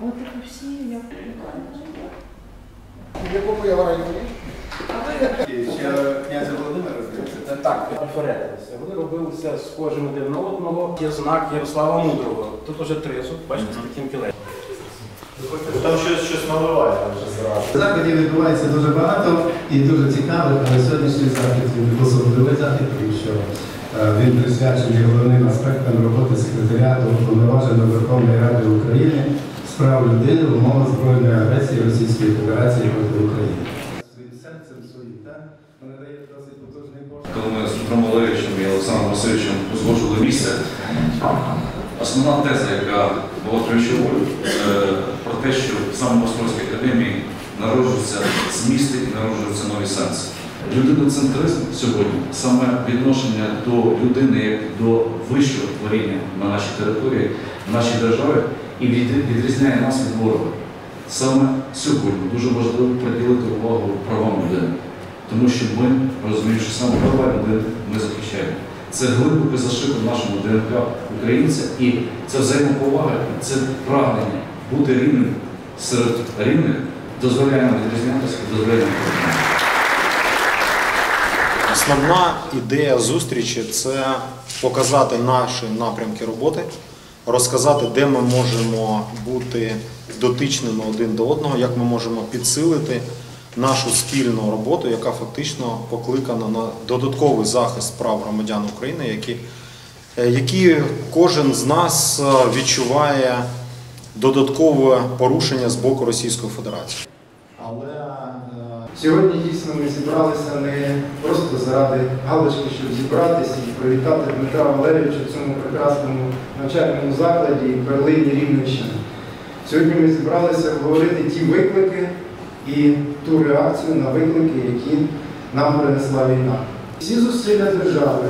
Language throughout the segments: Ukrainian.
Але типу всі як. В якому я районі? Ще князя Володимира, здається, Так, конференція. Вони робилися схожими один на одного. Є знак Ярослава Мудрого. Тут уже тризуб, бачите, з таким кілем. Там щось, щось наливає вже зразу. Заходів відбувається дуже багато і дуже цікавих, але сьогоднішній захід він особливий захід, тому що е, він присвячений головним аспектам роботи секретаріату Уповноваженого Верховної Ради України з прав людини в умовах збройної агресії Російської Федерації проти України. Своїм серцем своїм, так? Вони дають досить потужний поштовх. коли ми з Петром Валерійовичем і Олександром Васильовичем узгоджували місце, основна теза, яка була ключовою, це про те, що саме в Острозькій академії народжуються змісти і народжуються нові сенси. Людиноцентризм сьогодні саме відношення до людини як до вищого творіння на нашій території, в нашій державі і відрізняє нас від ворога. Саме сьогодні дуже важливо приділити увагу правам людини. Тому що ми розуміємо, що саме права людини ми захищаємо. Це глибоко зашито в нашому ДНК українця, і це взаємоповага, і це прагнення бути рівним серед рівних дозволяє нам відрізнятися дозволяє нам. Основна ідея зустрічі це показати наші напрямки роботи, розказати, де ми можемо бути дотичними один до одного, як ми можемо підсилити нашу спільну роботу, яка фактично покликана на додатковий захист прав громадян України, які, е, які кожен з нас е, відчуває додаткове порушення з боку Російської Федерації. Але е, сьогодні дійсно ми зібралися не просто заради галочки, щоб зібратися і привітати Дмитра Валерійовича в цьому прекрасному навчальному закладі Берлині Рівненщини. Сьогодні ми зібралися обговорити ті виклики і ту реакцію на виклики, які нам принесла війна. Всі зусилля держави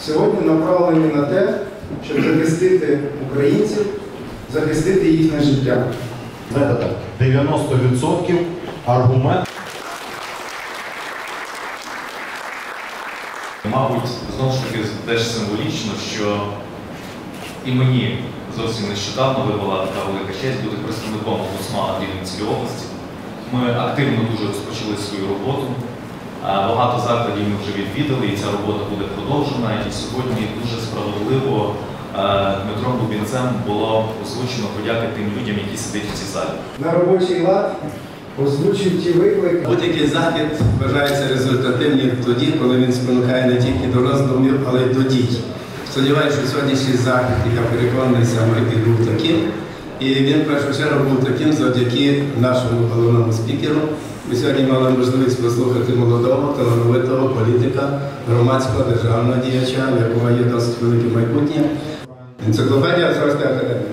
сьогодні направлені на те, щоб захистити українців, захистити їхнє життя. Знаєте 90% аргумент. Мабуть, знову ж таки теж символічно, що і мені зовсім нещодавно випала така велика честь бути представником омбудсмана в області. Ми активно дуже розпочали свою роботу. Багато закладів ми вже відвідали, і ця робота буде продовжена. І сьогодні дуже справедливо е, Дмитром Дубінцем було озвучено подяки тим людям, які сидять в цій залі. на робочий лад озвучив ті виклики. Будь-який захід вважається результативним тоді, коли він спонукає не тільки до роздумів, але й до дій. Сподіваюся, що сьогоднішній захід, я переконаний, саме і був таким. І він в першу чергу був таким завдяки нашому головному спікеру. Ми сьогодні мали можливість послухати молодого, талановитого політика, громадського державного діяча, в якого є досить велике майбутнє. Енциклопедія Азорської академії.